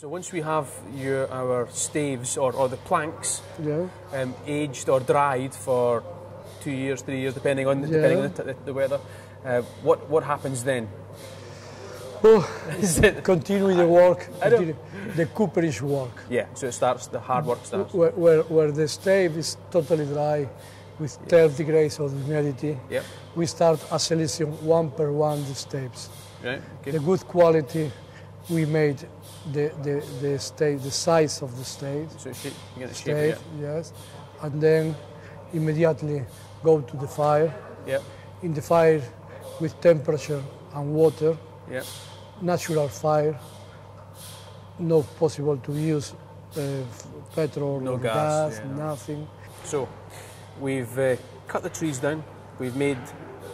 So once we have your, our staves or, or the planks Yeah. um, aged or dried for two years, three years, depending on depending on the, the, the weather, uh, what what happens then? Oh, Is it, continue the work, continue the cooperage work. yeah, so it starts. The hard work starts. Where, where, where the stave is totally dry with 30 degrees of humidity, Yep. we start a selection one per one the staves. Right. The good quality, we made the, the, the stave, the size of the stave, So get the shape. stave, yes, and then immediately go to the fire. Yeah. In the fire with temperature and water, Yeah. natural fire, not possible to use uh, petrol No or gas, gas, yeah, no. nothing. So we've uh, cut the trees down. We've made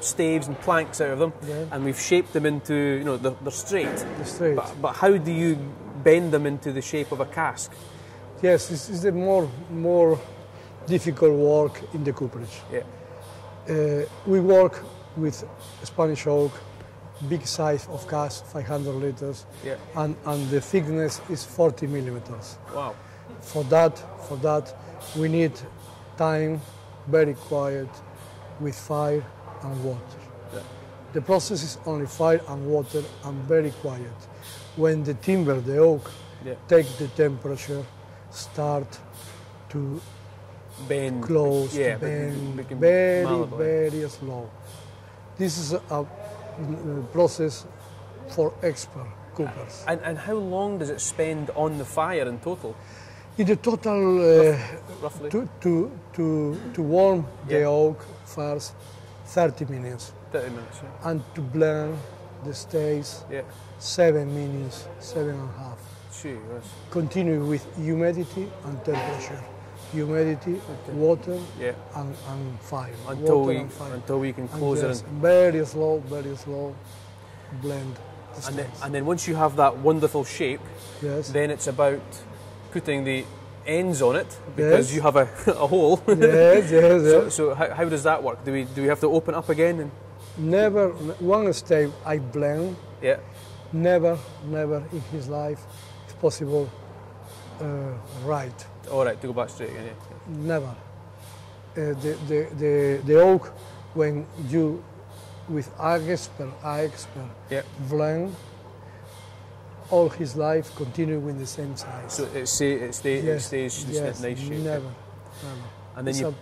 staves and planks out of them, Yeah. and we've shaped them into you know they're, they're straight. The straight. But, but how do you bend them into the shape of a cask? Yes, this is the more more difficult work in the cooperage. Yeah. Uh, we work with Spanish oak, big size of cask, 500 liters, Yeah. and, and the thickness is 40 millimeters. Wow. For that, for that, we need time, very quiet, with fire and water. Yeah. The process is only fire and water and very quiet. When the timber, the oak, Yeah. take the temperature, start to Bend. close, Yeah. bend, very, very slow. This is a, process for expert cookers. And, and how long does it spend on the fire in total, In the total, uh, roughly? to, to, to, to warm the oak first, 30 minutes. 30 minutes. Yeah. And to blend the staves, yeah. seven minutes, seven and a half. Gee, Continue with humidity and temperature. Humidity, water, yeah. and, and fire. Until water we and fire. until we can And close it. yes, In. Very slow, very slow blend. the And then, and then once you have that wonderful shape, yes. then it's about putting the ends on it because Yes. you have a, a hole. yes, yes, so yes. so how, how does that work? Do we do we have to open up again? And, Never, one stave I blend, yeah. never, never in his life it's possible uh, right. All right. To go back straight again. Yeah. Never. Uh, the, the, the, the oak, when you, with expert, expert, Yeah. blend, all his life continue with the same size. So it stay, it, stay, it stays just yes, nice shape. Never, never. And then you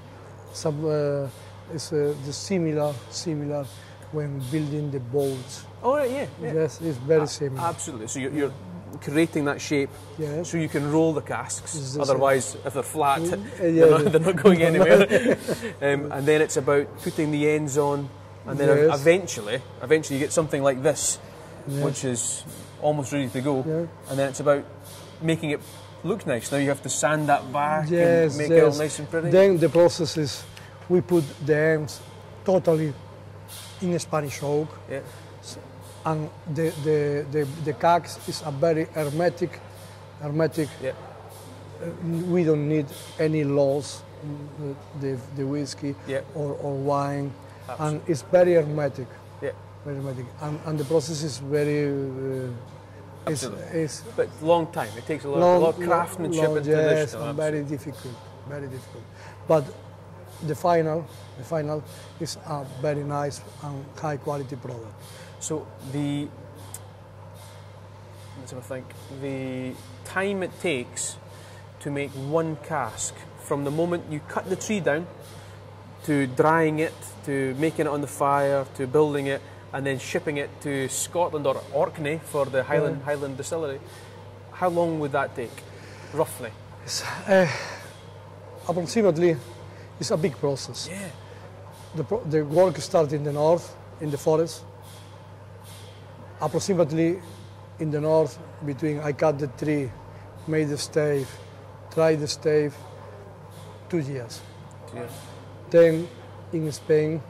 some, uh, it's uh, the similar, similar when building the boats. oh right, yeah, yeah. Yes, it's very similar. Absolutely. So you're, you're creating that shape yes. so you can roll the casks. The Otherwise, if they're flat, Mm, uh, they're, not, yeah. they're not going anywhere. um, and then it's about putting the ends on, and then Yes. eventually, eventually you get something like this, Yes. which is almost ready to go. Yeah. And then it's about making it look nice. Now you have to sand that back Yes, and make it all nice and pretty. Then the process is we put the ends totally in Spanish oak, yeah. and the the the, the cax is a very hermetic, hermetic. Yeah. Uh, we don't need any laws, mm, the the whiskey Yeah. or, or wine, Absolutely. and it's very hermetic. Yeah. Very hermetic, and, and the process is very. Uh, is, Absolutely. is But long time. It takes a lot, long, a lot of craftsmanship long, and yes, tradition. and very difficult, very difficult. But the final, the final is a very nice and high quality product. So the let's have a think. The time it takes to make one cask from the moment you cut the tree down to drying it, to making it on the fire, to building it, and then shipping it to Scotland or Orkney for the Highland Yeah. Highland distillery. How long would that take, roughly? It's, uh, approximately, it's a big process. Yeah. The, pro- the work starts in the north, in the forest. Approximately in the north, between I cut the tree, made the stave, tried the stave, two years. yeah. Then in Spain,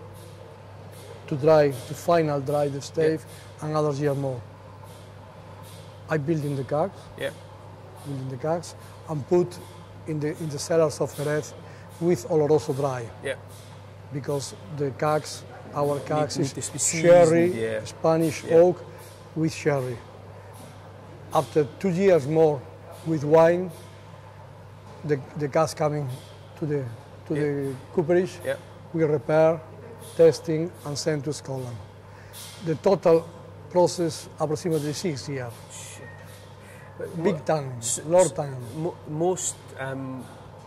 to dry, to final dry the stave, another year more. I build in the cags, Yeah. build in the cags, and put in the in the cellars of Jerez with Oloroso dry, Yeah. because the cags, our cags is to be seasoned, sherry, yeah. Spanish Yeah. oak with sherry. After two years more with wine, the, the cask coming to the, to the cooperage, Yeah. we repair, testing, and sent to Scotland. The total process approximately six years. Big time, Lord time. Most um,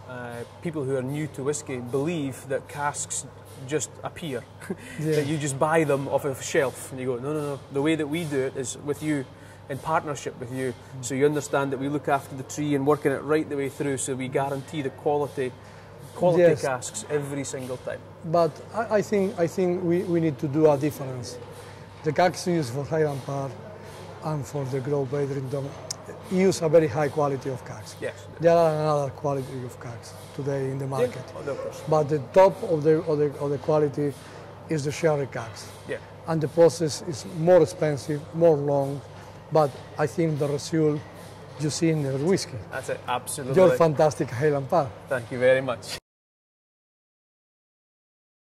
uh, people who are new to whiskey believe that casks just appear. Yeah. that you just buy them off a shelf and you go, no, no, no. The way that we do it is with you, in partnership with you. So you understand that we look after the tree and working it right the way through so we guarantee the quality quality Yes. casks every single time. But I, I think I think we, we need to do a difference. The casks used for Highland Park and for the Group Edrington use a very high quality of casks. Yes. There are another quality of casks today in the market. Yeah, of course. But the top of the, of the, of the quality is the sherry casks. Yeah. And the process is more expensive, more long, but I think the result you see in the whiskey. That's it. Absolutely. You're fantastic Highland Park. Thank you very much.